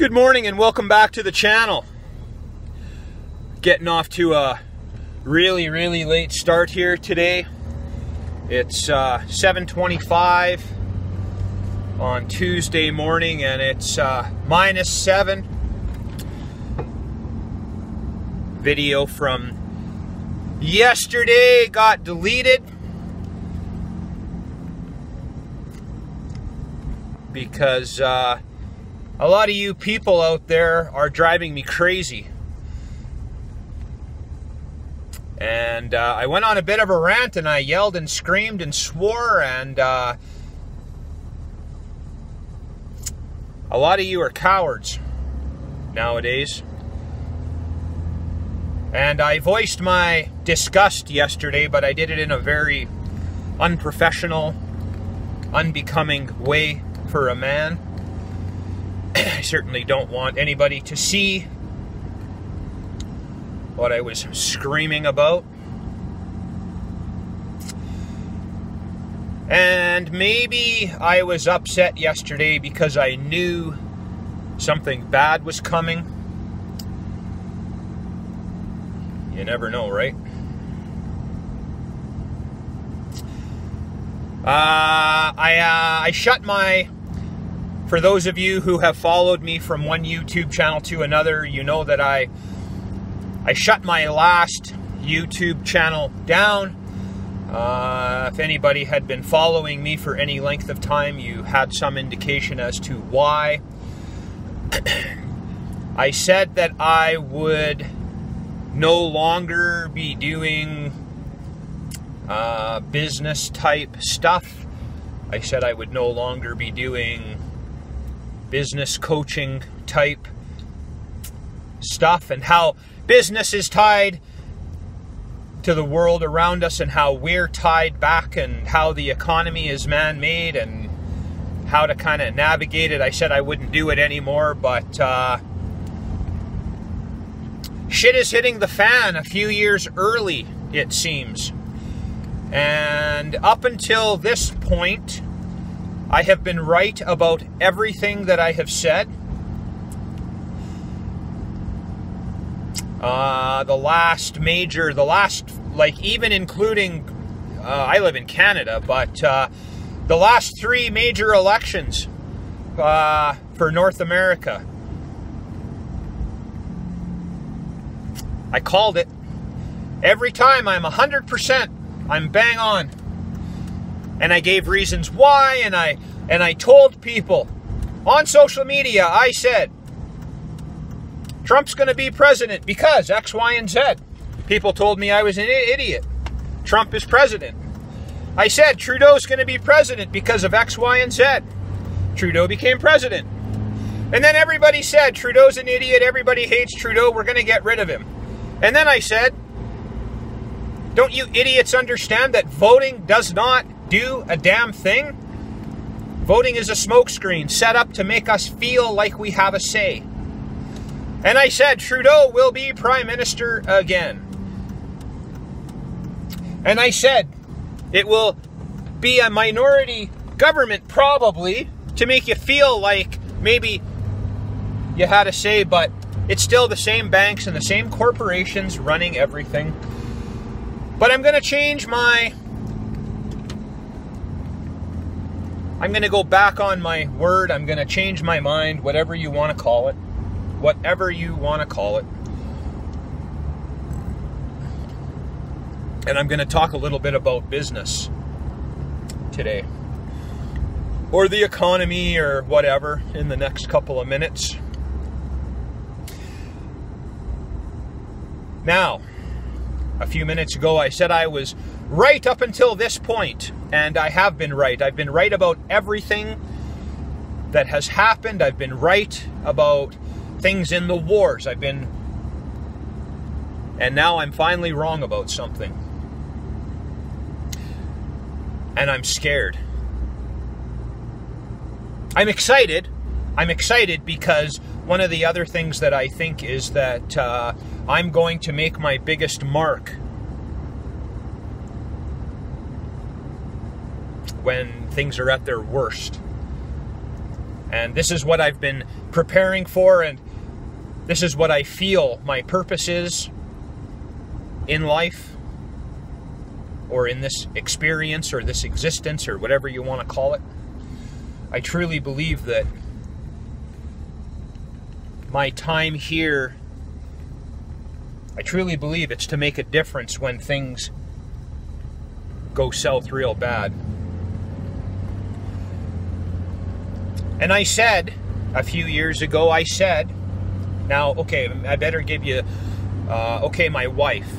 Good morning and welcome back to the channel. Getting off to a really, really late start here today. It's uh, 7.25 on Tuesday morning and it's uh, minus 7. Video from yesterday got deleted because uh, a lot of you people out there are driving me crazy. And uh, I went on a bit of a rant and I yelled and screamed and swore and uh, a lot of you are cowards nowadays. And I voiced my disgust yesterday, but I did it in a very unprofessional, unbecoming way for a man. I certainly don't want anybody to see what I was screaming about. And maybe I was upset yesterday because I knew something bad was coming. You never know, right? Uh, I uh, I shut my for those of you who have followed me from one YouTube channel to another, you know that I I shut my last YouTube channel down. Uh, if anybody had been following me for any length of time, you had some indication as to why. I said that I would no longer be doing uh, business type stuff. I said I would no longer be doing business coaching type stuff and how business is tied to the world around us and how we're tied back and how the economy is man-made and how to kind of navigate it. I said I wouldn't do it anymore, but uh, shit is hitting the fan a few years early, it seems. And up until this point, I have been right about everything that I have said. Uh, the last major, the last, like even including, uh, I live in Canada, but uh, the last three major elections uh, for North America, I called it. Every time I'm 100%, I'm bang on and I gave reasons why and I and I told people on social media I said Trump's going to be president because X, Y, and Z. People told me I was an idiot. Trump is president. I said Trudeau's going to be president because of X, Y, and Z. Trudeau became president. And then everybody said Trudeau's an idiot, everybody hates Trudeau, we're going to get rid of him. And then I said, don't you idiots understand that voting does not do a damn thing? Voting is a smokescreen set up to make us feel like we have a say. And I said Trudeau will be prime minister again. And I said it will be a minority government, probably, to make you feel like maybe you had a say, but it's still the same banks and the same corporations running everything. But I'm going to change my I'm going to go back on my word. I'm going to change my mind, whatever you want to call it. Whatever you want to call it. And I'm going to talk a little bit about business today. Or the economy or whatever in the next couple of minutes. Now, a few minutes ago, I said I was right up until this point, and I have been right. I've been right about everything that has happened. I've been right about things in the wars. I've been. And now I'm finally wrong about something. And I'm scared. I'm excited. I'm excited because one of the other things that I think is that uh, I'm going to make my biggest mark when things are at their worst. And this is what I've been preparing for, and this is what I feel my purpose is in life, or in this experience, or this existence, or whatever you want to call it. I truly believe that my time here, I truly believe it's to make a difference when things go south real bad. And I said a few years ago, I said, now, okay, I better give you, uh, okay, my wife.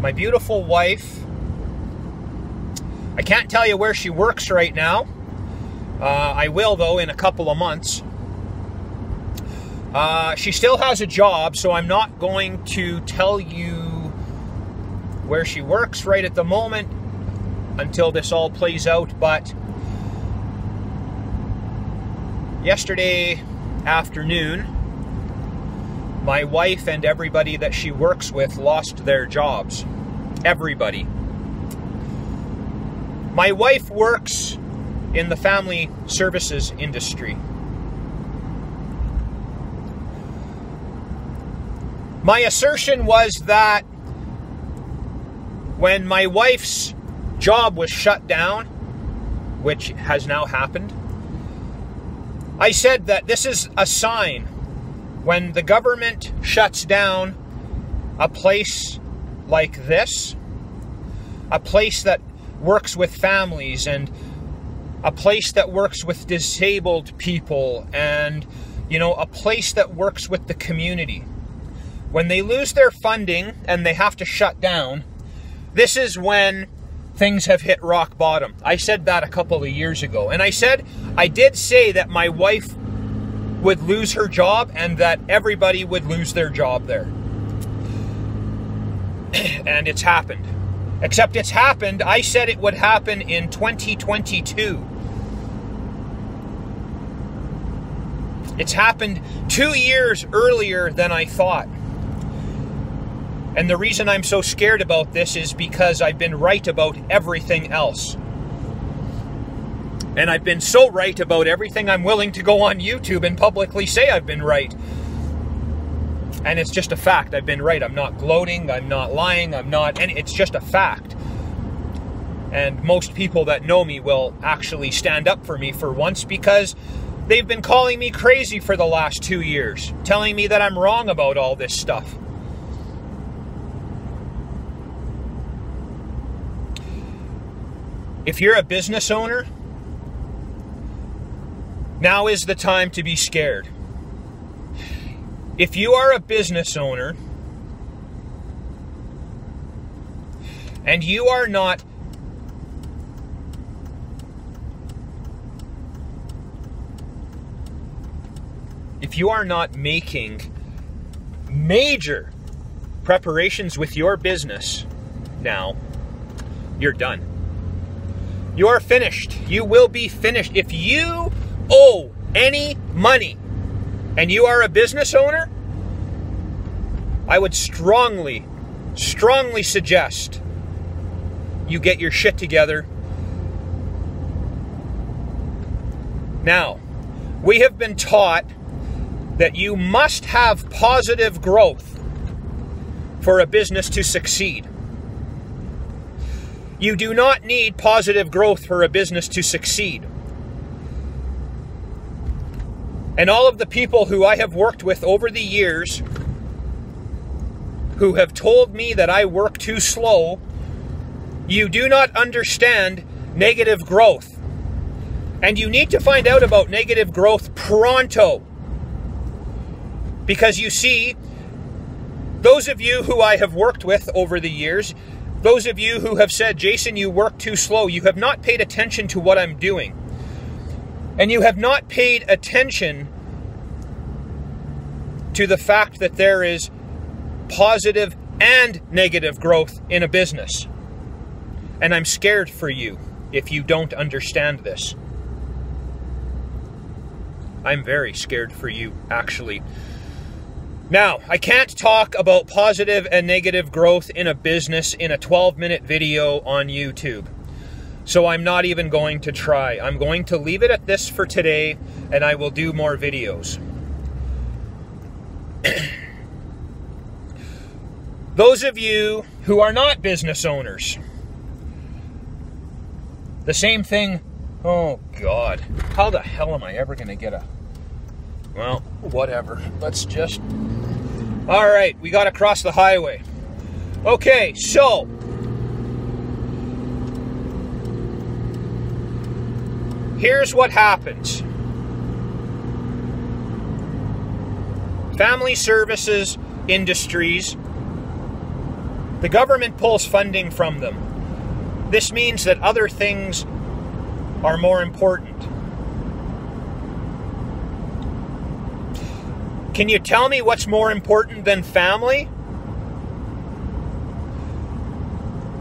My beautiful wife, I can't tell you where she works right now. Uh, I will, though, in a couple of months. Uh, she still has a job, so I'm not going to tell you where she works right at the moment until this all plays out, but yesterday afternoon, my wife and everybody that she works with lost their jobs. Everybody. My wife works in the family services industry. My assertion was that when my wife's job was shut down, which has now happened, I said that this is a sign. When the government shuts down a place like this, a place that works with families and a place that works with disabled people and you know a place that works with the community. When they lose their funding and they have to shut down this is when things have hit rock bottom. I said that a couple of years ago. And I said, I did say that my wife would lose her job and that everybody would lose their job there. and it's happened. Except it's happened, I said it would happen in 2022. It's happened two years earlier than I thought. And the reason I'm so scared about this is because I've been right about everything else. And I've been so right about everything I'm willing to go on YouTube and publicly say I've been right. And it's just a fact. I've been right. I'm not gloating. I'm not lying. I'm not. And it's just a fact. And most people that know me will actually stand up for me for once because they've been calling me crazy for the last two years, telling me that I'm wrong about all this stuff. If you're a business owner, now is the time to be scared. If you are a business owner and you are not if you are not making major preparations with your business now, you're done. You're finished. You will be finished. If you owe any money and you are a business owner, I would strongly, strongly suggest you get your shit together. Now, we have been taught that you must have positive growth for a business to succeed. You do not need positive growth for a business to succeed. And all of the people who I have worked with over the years who have told me that I work too slow, you do not understand negative growth. And you need to find out about negative growth pronto. Because you see, those of you who I have worked with over the years, those of you who have said, Jason, you work too slow, you have not paid attention to what I'm doing. And you have not paid attention to the fact that there is positive and negative growth in a business. And I'm scared for you if you don't understand this. I'm very scared for you, actually. Now, I can't talk about positive and negative growth in a business in a 12 minute video on YouTube. So I'm not even going to try. I'm going to leave it at this for today, and I will do more videos. Those of you who are not business owners, the same thing. Oh, God. How the hell am I ever going to get a. Well, whatever. Let's just. All right, we got to cross the highway. Okay, so. Here's what happens family services industries the government pulls funding from them. This means that other things are more important. Can you tell me what's more important than family?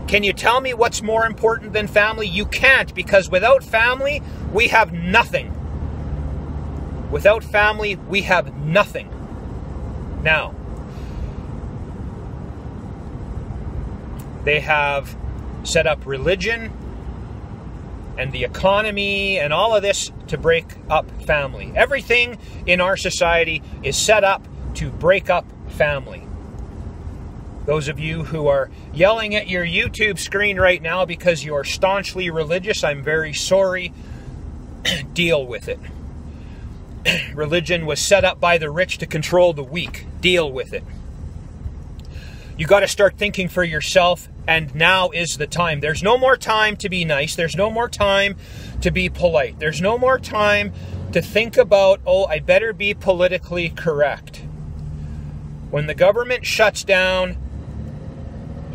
Can you tell me what's more important than family? You can't because without family, we have nothing. Without family, we have nothing. Now, They have set up religion and the economy and all of this to break up family. Everything in our society is set up to break up family. Those of you who are yelling at your YouTube screen right now because you're staunchly religious, I'm very sorry. Deal with it. Religion was set up by the rich to control the weak. Deal with it. You got to start thinking for yourself, and now is the time. There's no more time to be nice. There's no more time to be polite. There's no more time to think about, oh, I better be politically correct. When the government shuts down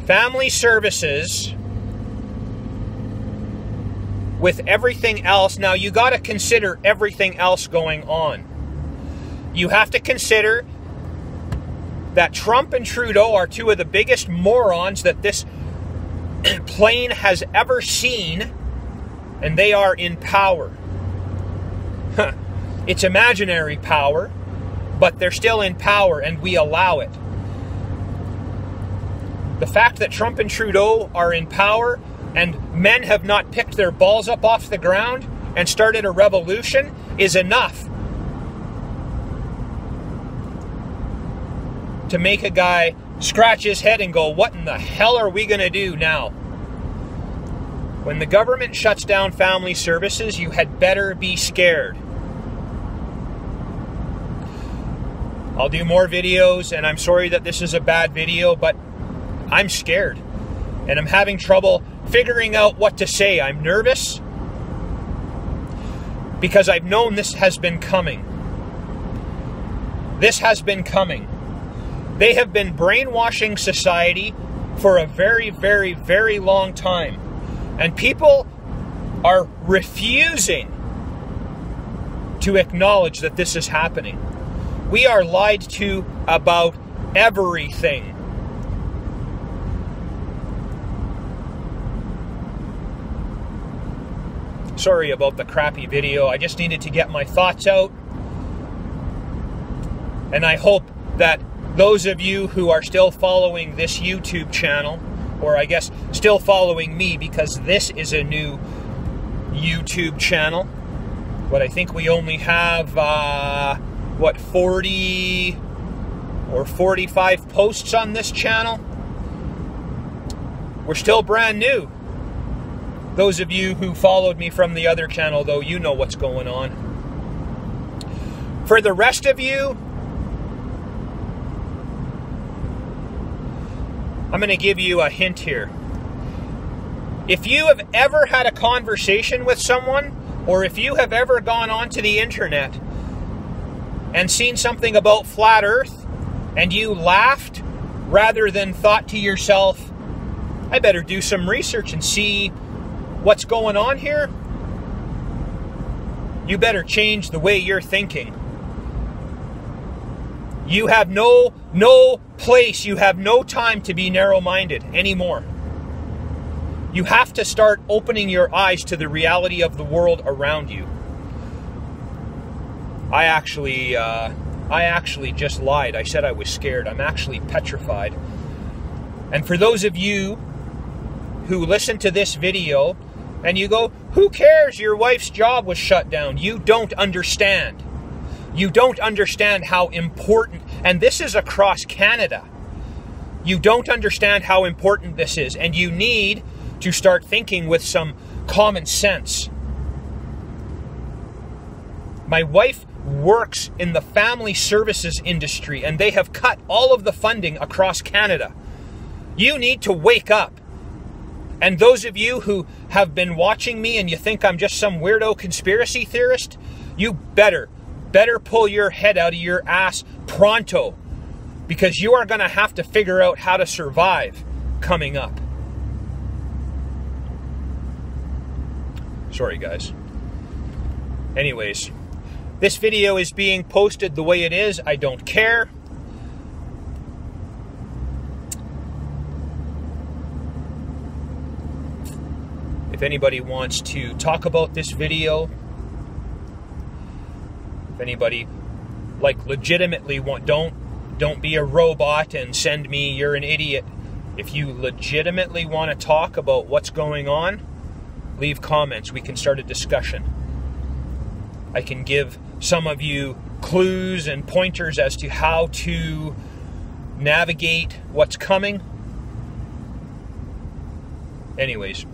family services with everything else, now you got to consider everything else going on. You have to consider that Trump and Trudeau are two of the biggest morons that this plane has ever seen, and they are in power. it's imaginary power, but they're still in power, and we allow it. The fact that Trump and Trudeau are in power and men have not picked their balls up off the ground and started a revolution is enough to make a guy scratch his head and go, What in the hell are we going to do now? When the government shuts down family services, you had better be scared. I'll do more videos, and I'm sorry that this is a bad video, but I'm scared. And I'm having trouble figuring out what to say. I'm nervous because I've known this has been coming. This has been coming. They have been brainwashing society for a very, very, very long time. And people are refusing to acknowledge that this is happening. We are lied to about everything. Sorry about the crappy video. I just needed to get my thoughts out. And I hope that those of you who are still following this YouTube channel, or I guess still following me because this is a new YouTube channel. But I think we only have, uh, what, 40 or 45 posts on this channel. We're still brand new. Those of you who followed me from the other channel, though, you know what's going on. For the rest of you, I'm going to give you a hint here. If you have ever had a conversation with someone, or if you have ever gone onto the internet and seen something about flat earth and you laughed rather than thought to yourself, I better do some research and see what's going on here, you better change the way you're thinking. You have no no place, you have no time to be narrow-minded anymore. You have to start opening your eyes to the reality of the world around you. I actually uh, I actually just lied. I said I was scared. I'm actually petrified. And for those of you who listen to this video And you go, who cares? Your wife's job was shut down. You don't understand. You don't understand how important, and this is across Canada. You don't understand how important this is, and you need to start thinking with some common sense. My wife works in the family services industry, and they have cut all of the funding across Canada. You need to wake up. And those of you who have been watching me and you think I'm just some weirdo conspiracy theorist, you better, better pull your head out of your ass pronto because you are going to have to figure out how to survive coming up. Sorry, guys. Anyways, this video is being posted the way it is. I don't care. If anybody wants to talk about this video, if anybody like legitimately want don't don't be a robot and send me you're an idiot. If you legitimately want to talk about what's going on, leave comments. We can start a discussion. I can give some of you clues and pointers as to how to navigate what's coming. Anyways,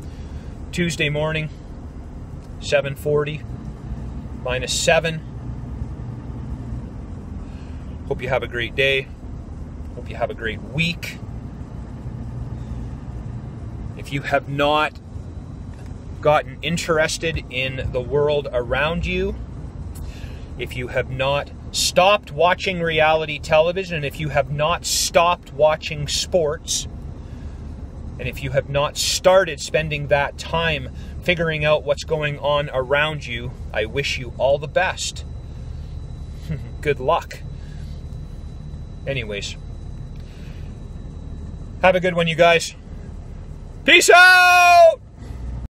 Tuesday morning, 7:40 minus 7. Hope you have a great day. Hope you have a great week. If you have not gotten interested in the world around you, if you have not stopped watching reality television, and if you have not stopped watching sports, and if you have not started spending that time figuring out what's going on around you, I wish you all the best. Good luck. Anyways, have a good one, you guys. Peace out!